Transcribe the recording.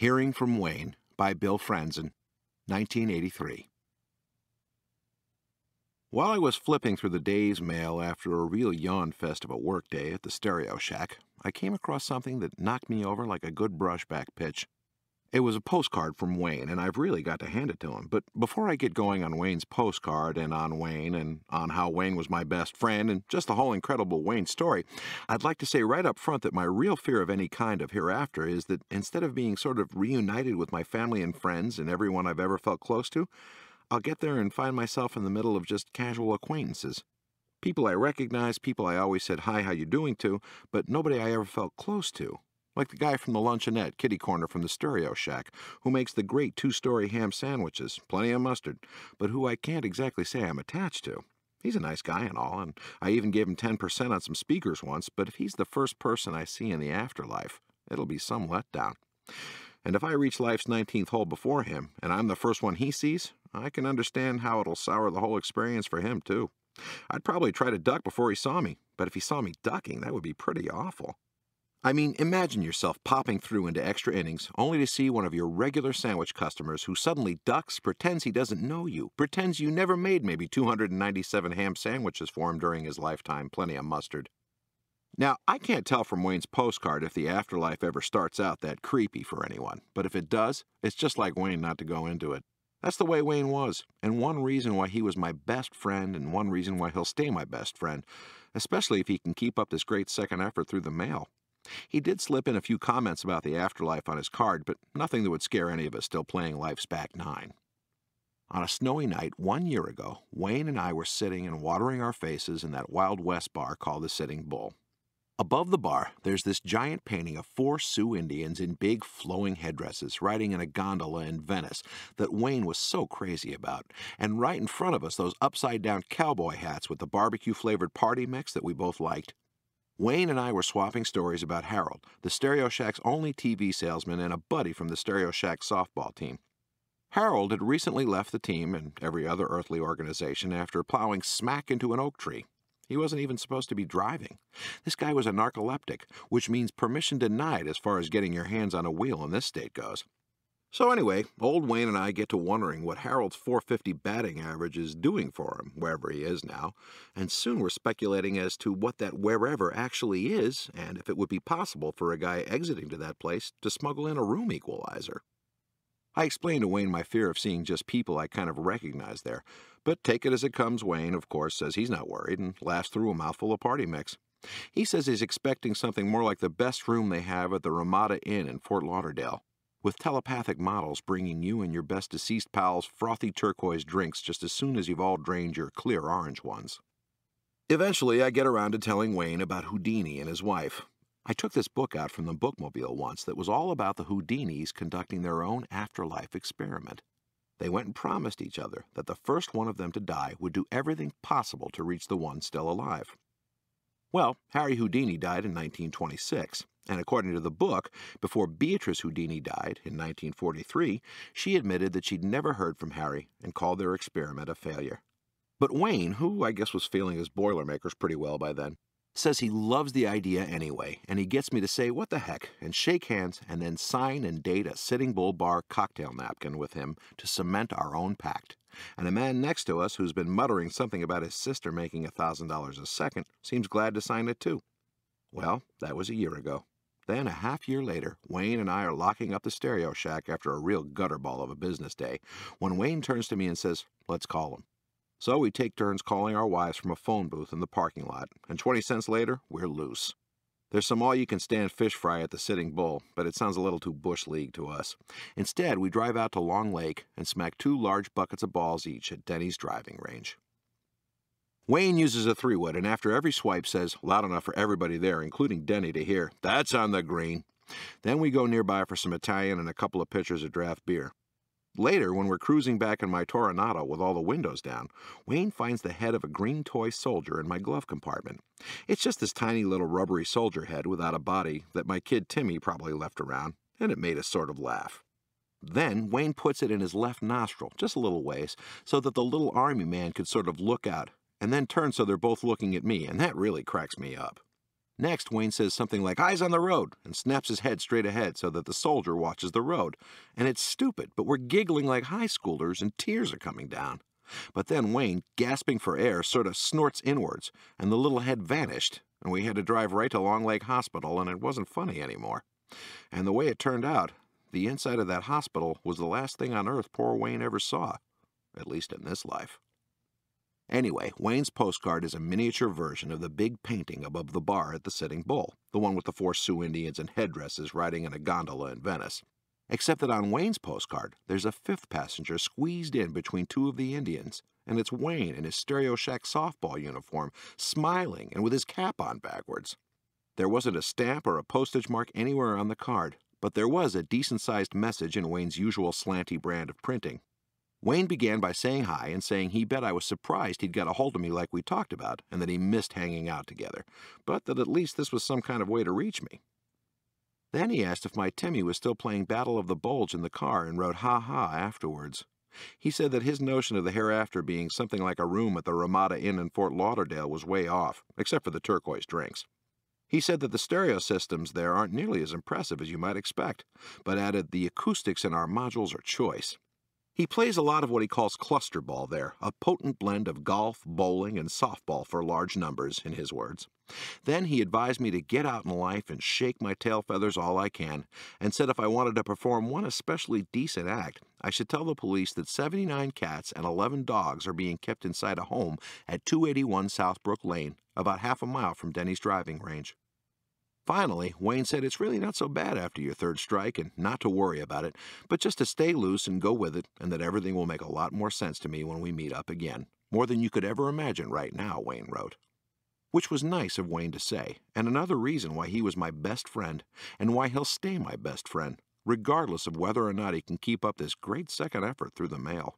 Hearing from Wayne by Bill Franzen, 1983. While I was flipping through the day's mail after a real yawn fest of a workday at the Stereo Shack, I came across something that knocked me over like a good brushback pitch. It was a postcard from Wayne, and I've really got to hand it to him. But before I get going on Wayne's postcard and on Wayne and on how Wayne was my best friend and just the whole incredible Wayne story, I'd like to say right up front that my real fear of any kind of hereafter is that instead of being sort of reunited with my family and friends and everyone I've ever felt close to, I'll get there and find myself in the middle of just casual acquaintances. People I recognize, people I always said hi, how you doing to, but nobody I ever felt close to. Like the guy from the luncheonette, kitty corner from the Stereo Shack, who makes the great two-story ham sandwiches, plenty of mustard, but who I can't exactly say I'm attached to. He's a nice guy and all, and I even gave him 10% on some speakers once, but if he's the first person I see in the afterlife, it'll be some letdown. And if I reach life's 19th hole before him, and I'm the first one he sees, I can understand how it'll sour the whole experience for him, too. I'd probably try to duck before he saw me, but if he saw me ducking, that would be pretty awful. I mean, imagine yourself popping through into extra innings only to see one of your regular sandwich customers who suddenly ducks, pretends he doesn't know you, pretends you never made maybe 297 ham sandwiches for him during his lifetime, plenty of mustard. Now, I can't tell from Wayne's postcard if the afterlife ever starts out that creepy for anyone, but if it does, it's just like Wayne not to go into it. That's the way Wayne was, and one reason why he was my best friend, and one reason why he'll stay my best friend, especially if he can keep up this great second effort through the mail. He did slip in a few comments about the afterlife on his card, but nothing that would scare any of us still playing Life's Back Nine. On a snowy night one year ago, Wayne and I were sitting and watering our faces in that Wild West bar called the Sitting Bull. Above the bar, there's this giant painting of four Sioux Indians in big flowing headdresses riding in a gondola in Venice that Wayne was so crazy about. And right in front of us, those upside down cowboy hats with the barbecue flavored party mix that we both liked. Wayne and I were swapping stories about Harold, the Stereo Shack's only TV salesman and a buddy from the Stereo Shack softball team. Harold had recently left the team and every other earthly organization after plowing smack into an oak tree he wasn't even supposed to be driving. This guy was a narcoleptic, which means permission denied as far as getting your hands on a wheel in this state goes. So anyway, old Wayne and I get to wondering what Harold's 450 batting average is doing for him, wherever he is now, and soon we're speculating as to what that wherever actually is, and if it would be possible for a guy exiting to that place to smuggle in a room equalizer. I explained to Wayne my fear of seeing just people I kind of recognized there, but take it as it comes, Wayne, of course, says he's not worried and laughs through a mouthful of party mix. He says he's expecting something more like the best room they have at the Ramada Inn in Fort Lauderdale, with telepathic models bringing you and your best deceased pals frothy turquoise drinks just as soon as you've all drained your clear orange ones. Eventually, I get around to telling Wayne about Houdini and his wife. I took this book out from the bookmobile once that was all about the Houdinis conducting their own afterlife experiment. They went and promised each other that the first one of them to die would do everything possible to reach the one still alive. Well, Harry Houdini died in 1926, and according to the book, before Beatrice Houdini died in 1943, she admitted that she'd never heard from Harry and called their experiment a failure. But Wayne, who I guess was feeling his Boilermakers pretty well by then, Says he loves the idea anyway, and he gets me to say what the heck and shake hands and then sign and date a Sitting Bull Bar cocktail napkin with him to cement our own pact. And a man next to us who's been muttering something about his sister making a $1,000 a second seems glad to sign it too. Well, that was a year ago. Then, a half year later, Wayne and I are locking up the stereo shack after a real gutterball of a business day when Wayne turns to me and says, Let's call him. So we take turns calling our wives from a phone booth in the parking lot, and 20 cents later, we're loose. There's some all you can stand fish fry at the Sitting Bull, but it sounds a little too bush league to us. Instead, we drive out to Long Lake and smack two large buckets of balls each at Denny's driving range. Wayne uses a three wood and after every swipe says, loud enough for everybody there, including Denny, to hear, That's on the green. Then we go nearby for some Italian and a couple of pitchers of draft beer. Later, when we're cruising back in my Toronado with all the windows down, Wayne finds the head of a green toy soldier in my glove compartment. It's just this tiny little rubbery soldier head without a body that my kid Timmy probably left around, and it made us sort of laugh. Then Wayne puts it in his left nostril, just a little ways, so that the little army man could sort of look out, and then turn so they're both looking at me, and that really cracks me up. Next, Wayne says something like, Eyes on the road, and snaps his head straight ahead so that the soldier watches the road. And it's stupid, but we're giggling like high schoolers and tears are coming down. But then Wayne, gasping for air, sort of snorts inwards, and the little head vanished, and we had to drive right to Long Lake Hospital, and it wasn't funny anymore. And the way it turned out, the inside of that hospital was the last thing on earth poor Wayne ever saw, at least in this life. Anyway, Wayne's postcard is a miniature version of the big painting above the bar at the Sitting Bull, the one with the four Sioux Indians in headdresses riding in a gondola in Venice. Except that on Wayne's postcard, there's a fifth passenger squeezed in between two of the Indians, and it's Wayne in his Stereo Shack softball uniform, smiling and with his cap on backwards. There wasn't a stamp or a postage mark anywhere on the card, but there was a decent sized message in Wayne's usual slanty brand of printing. Wayne began by saying hi and saying he bet I was surprised he'd got a hold of me like we talked about and that he missed hanging out together, but that at least this was some kind of way to reach me. Then he asked if my Timmy was still playing Battle of the Bulge in the car and wrote ha ha afterwards. He said that his notion of the hereafter being something like a room at the Ramada Inn in Fort Lauderdale was way off, except for the turquoise drinks. He said that the stereo systems there aren't nearly as impressive as you might expect, but added the acoustics in our modules are choice. He plays a lot of what he calls cluster ball there, a potent blend of golf, bowling, and softball for large numbers, in his words. Then he advised me to get out in life and shake my tail feathers all I can, and said if I wanted to perform one especially decent act, I should tell the police that 79 cats and 11 dogs are being kept inside a home at 281 Southbrook Lane, about half a mile from Denny's driving range. Finally, Wayne said it's really not so bad after your third strike and not to worry about it, but just to stay loose and go with it, and that everything will make a lot more sense to me when we meet up again. More than you could ever imagine right now, Wayne wrote. Which was nice of Wayne to say, and another reason why he was my best friend, and why he'll stay my best friend, regardless of whether or not he can keep up this great second effort through the mail.